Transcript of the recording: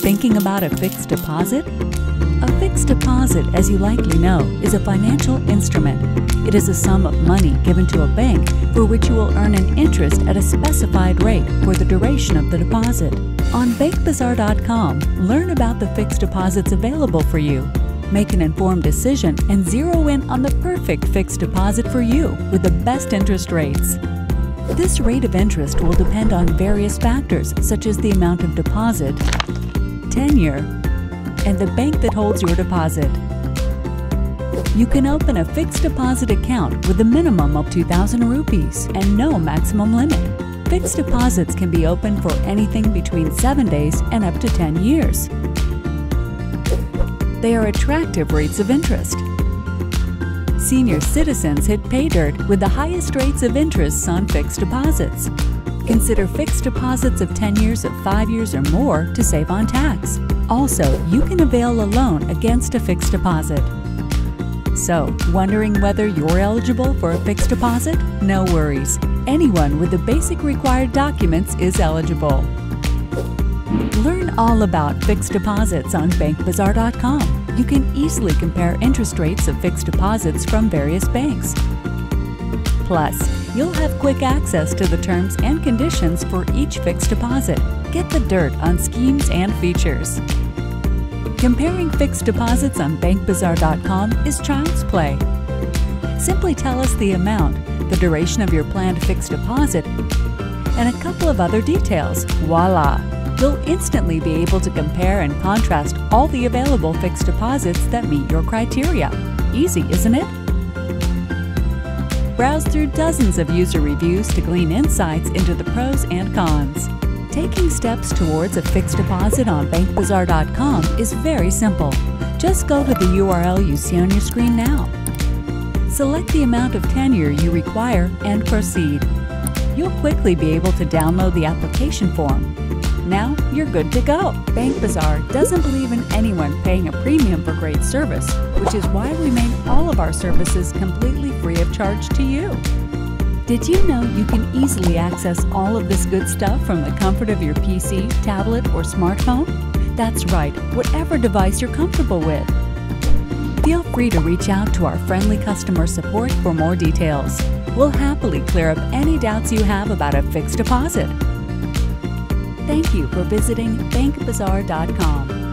Thinking about a fixed deposit? A fixed deposit, as you likely know, is a financial instrument. It is a sum of money given to a bank for which you will earn an interest at a specified rate for the duration of the deposit. On bankbazaar.com, learn about the fixed deposits available for you. Make an informed decision and zero in on the perfect fixed deposit for you with the best interest rates. This rate of interest will depend on various factors such as the amount of deposit, tenure, and the bank that holds your deposit. You can open a fixed deposit account with a minimum of 2,000 rupees and no maximum limit. Fixed deposits can be opened for anything between 7 days and up to 10 years. They are attractive rates of interest. Senior citizens hit pay dirt with the highest rates of interest on fixed deposits. Consider fixed deposits of tenures of 5 years or more to save on tax. Also, you can avail a loan against a fixed deposit. So, wondering whether you're eligible for a fixed deposit? No worries. Anyone with the basic required documents is eligible. Learn all about fixed deposits on bankbazaar.com. You can easily compare interest rates of fixed deposits from various banks. Plus, you'll have quick access to the terms and conditions for each fixed deposit. Get the dirt on schemes and features. Comparing fixed deposits on bankbazaar.com is child's play. Simply tell us the amount, the duration of your planned fixed deposit, and a couple of other details. Voila! You'll instantly be able to compare and contrast all the available fixed deposits that meet your criteria. Easy, isn't it? Browse through dozens of user reviews to glean insights into the pros and cons. Taking steps towards a fixed deposit on bankbazaar.com is very simple. Just go to the URL you see on your screen now. Select the amount of tenure you require and proceed. You'll quickly be able to download the application form. Now you're good to go. BankBazaar doesn't believe in anyone paying a premium for great service, which is why we make all of our services completely free of charge to you. Did you know you can easily access all of this good stuff from the comfort of your PC, tablet, or smartphone? That's right, whatever device you're comfortable with. Feel free to reach out to our friendly customer support for more details. We'll happily clear up any doubts you have about a fixed deposit. Thank you for visiting bankbazaar.com.